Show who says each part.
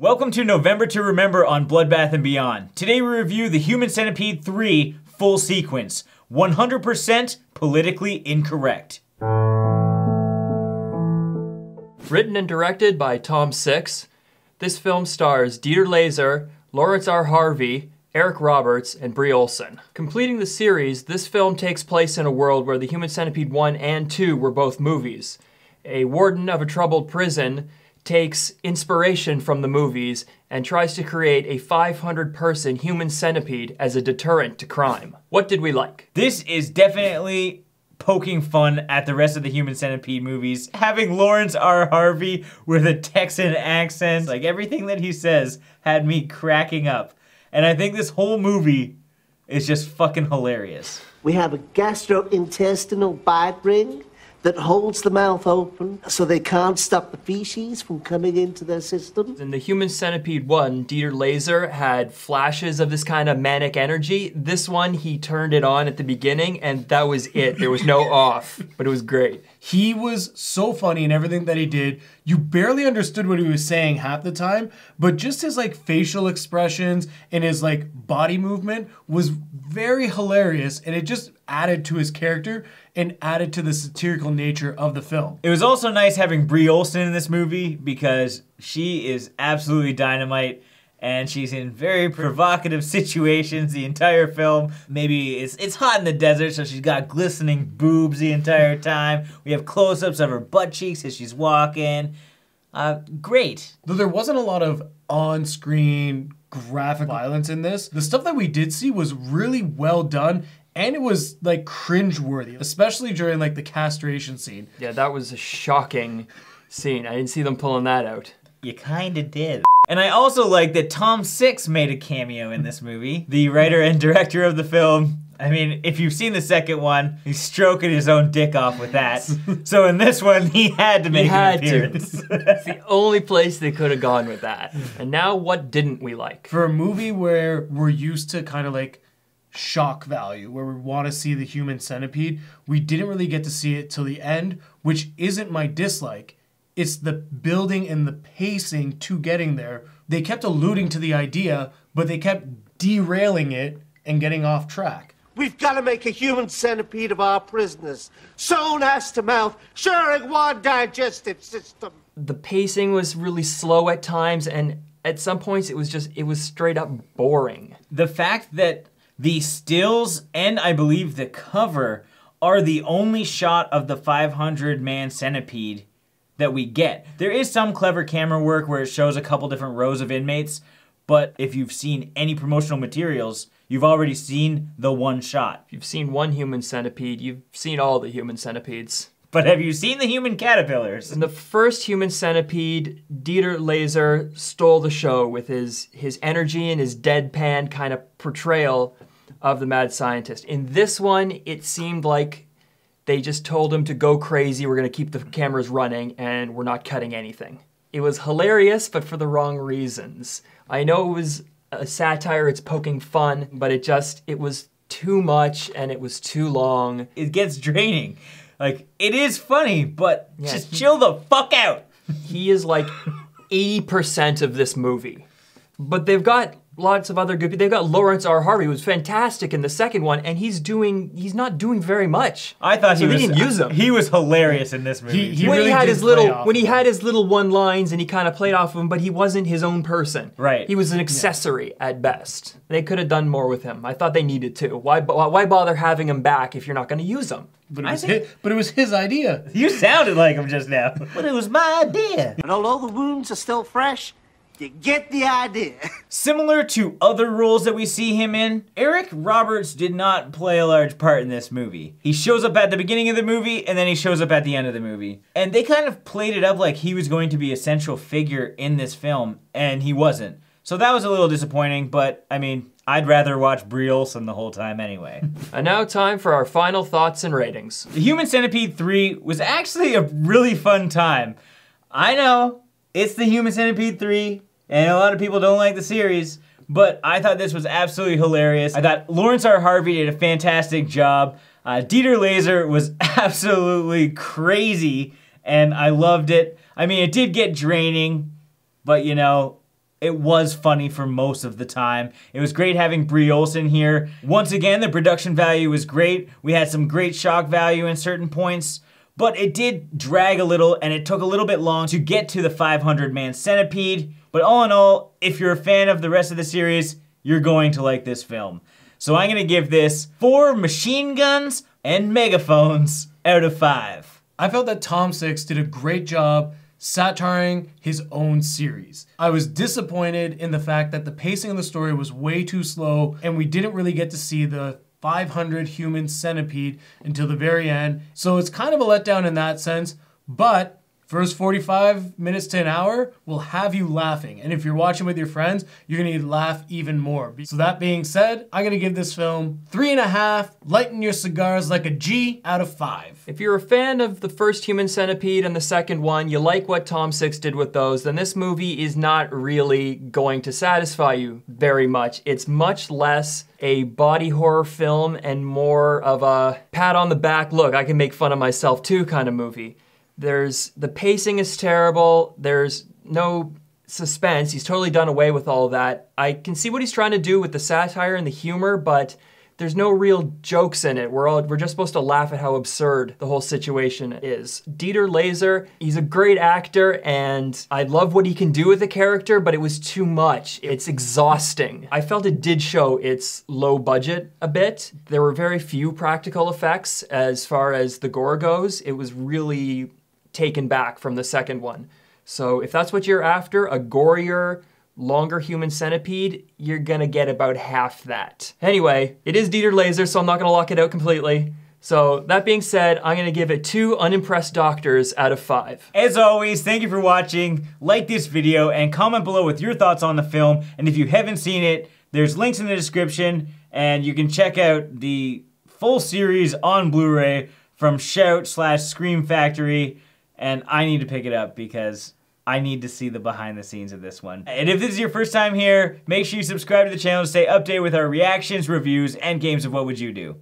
Speaker 1: Welcome to November to Remember on Bloodbath and Beyond. Today we review The Human Centipede 3 full sequence 100% politically incorrect.
Speaker 2: Written and directed by Tom Six, this film stars Dieter Laser, Laurence R. Harvey, Eric Roberts, and Bree Olson. Completing the series, this film takes place in a world where The Human Centipede 1 and 2 were both movies. A warden of a troubled prison takes inspiration from the movies and tries to create a 500 person human centipede as a deterrent to crime. What did we like?
Speaker 1: This is definitely poking fun at the rest of the Human Centipede movies. Having Laurence R. Harvey with a Texan accent, like everything that he says had me cracking up. And I think this whole movie is just fucking hilarious.
Speaker 3: We have a gastrointestinal bite ring that holds the mouth open so they can't stop the feces from coming into their system.
Speaker 2: In the Human Centipede 1, Dieter Laser had flashes of this kind of manic energy. This one, he turned it on at the beginning and that was it. There was no off, but it was great.
Speaker 4: He was so funny in everything that he did. You barely understood what he was saying half the time, but just his like facial expressions and his like body movement was very hilarious and it just added to his character and added to the satirical nature of the film.
Speaker 1: It was also nice having Bree Olson in this movie because she is absolutely dynamite and she's in very provocative situations the entire film. Maybe it's it's hot in the desert, so she's got glistening boobs the entire time. We have close-ups of her butt cheeks as she's walking. Uh, great.
Speaker 4: Though there wasn't a lot of on-screen graphic violence in this, the stuff that we did see was really well done and it was like cringe-worthy, especially during like the castration scene.
Speaker 2: Yeah, that was a shocking scene. I didn't see them pulling that out.
Speaker 1: You kinda did. And I also like that Tom Six made a cameo in this movie, the writer and director of the film. I mean, if you've seen the second one, he's stroking his own dick off with that. so in this one, he had to make
Speaker 2: had
Speaker 1: an appearance.
Speaker 2: it's the only place they could have gone with that. And now, what didn't we like?
Speaker 4: For a movie where we're used to kind of like shock value, where we want to see the human centipede, we didn't really get to see it till the end, which isn't my dislike. It's the building and the pacing to getting there. They kept alluding to the idea, but they kept derailing it and getting off track.
Speaker 3: We've got to make a human centipede of our prisoners, sewn ass to mouth, sharing one digestive system.
Speaker 2: The pacing was really slow at times, and at some points, it was just, it was straight up boring.
Speaker 1: the fact that the stills and I believe the cover are the only shot of the 500 man centipede that we get. There is some clever camera work where it shows a couple different rows of inmates, but if you've seen any promotional materials, you've already seen the one shot.
Speaker 2: If you've seen one human centipede, you've seen all the human centipedes.
Speaker 1: But have you seen the human caterpillars?
Speaker 2: In the first human centipede, Dieter Laser stole the show with his, his energy and his deadpan kind of portrayal of the mad scientist. In this one, it seemed like they just told him to go crazy, we're gonna keep the cameras running, and we're not cutting anything. It was hilarious, but for the wrong reasons. I know it was a satire, it's poking fun, but it just, it was too much and it was too long.
Speaker 1: It gets draining. Like, it is funny, but
Speaker 2: Yeah,
Speaker 1: just
Speaker 2: he-
Speaker 1: chill the fuck out.
Speaker 2: He is like 80% of this movie. But they've got lots of other good people. They've got Laurence R. Harvey, who was fantastic in the second one, and he's doing, he's not doing very much.
Speaker 1: I thought
Speaker 2: So
Speaker 1: he
Speaker 2: they
Speaker 1: was
Speaker 2: didn't use him.
Speaker 1: He was hilarious in this movie.
Speaker 4: He- he
Speaker 2: when
Speaker 4: really
Speaker 2: he had his little
Speaker 4: off
Speaker 2: when he had his little one lines and he kind of played off of him, but he wasn't his own person.
Speaker 1: Right.
Speaker 2: He was an accessory at best. They could have done more with him. I thought they needed to. Why why why bother having him back if you're not going to use him?
Speaker 4: But it was
Speaker 1: think-
Speaker 4: his, but it was his idea.
Speaker 1: You sounded like him just now. But it was my idea.
Speaker 3: And although the wounds are still fresh, you get the idea.
Speaker 1: Similar to other roles that we see him in, Eric Roberts did not play a large part in this movie. He shows up at the beginning of the movie and then he shows up at the end of the movie. And they kind of played it up like he was going to be a central figure in this film, and he wasn't. So that was a little disappointing, but I mean, I'd rather watch Bree Olson the whole time anyway.
Speaker 2: And now time for our final thoughts and ratings.
Speaker 1: The Human Centipede 3 was actually a really fun time. I know it's the Human Centipede 3, and a lot of people don't like the series, but I thought this was absolutely hilarious. I thought Laurence R. Harvey did a fantastic job. Uh, Dieter Laser was absolutely crazy, and I loved it. I mean, it did get draining, but you know, it was funny for most of the time. It was great having Bree Olson here. Once again, the production value was great. We had some great shock value in certain points, but it did drag a little and it took a little bit long to get to the 500 man centipede. But all in all, if you're a fan of the rest of the series, you're going to like this film. So I'm gonna give this four machine guns and megaphones out of five.
Speaker 4: I felt that Tom Six did a great job satiring his own series. I was disappointed in the fact that the pacing of the story was way too slow and we didn't really get to see the 500 human centipede until the very end. So it's kind of a letdown in that sense, but First 45 minutes to an hour will have you laughing. And if you're watching with your friends, you're gonna laugh even more. So that being said, I'm gonna give this film three and a half, lighten your cigars like a G out of five.
Speaker 2: If you're a fan of the first Human Centipede and the second one, you like what Tom Six did with those, then this movie is not really going to satisfy you very much. It's much less a body horror film and more of a pat on the back, look, I can make fun of myself too kind of movie. There's the pacing is terrible. There's no suspense. He's totally done away with all that. I can see what he's trying to do with the satire and the humor, but there's no real jokes in it. We're all we're just supposed to laugh at how absurd the whole situation is. Dieter Laser, he's a great actor and I love what he can do with the character, but it was too much. It's exhausting. I felt it did show its low budget a bit. There were very few practical effects as far as the gore goes. It was really taken back from the second one. So if that's what you're after, a gorier, longer human centipede, you're gonna get about half that. Anyway, it is Dieter Laser, so I'm not gonna lock it out completely. So that being said, I'm gonna give it two unimpressed doctors out of five.
Speaker 1: As always, thank you for watching. Like this video and comment below with your thoughts on the film. And if you haven't seen it, there's links in the description and you can check out the full series on Blu-ray from Shout slash Scream Factory and I need to pick it up because I need to see the behind the scenes of this one. And if this is your first time here, make sure you subscribe to the channel to stay updated with our reactions, reviews, and games of What Would You Do?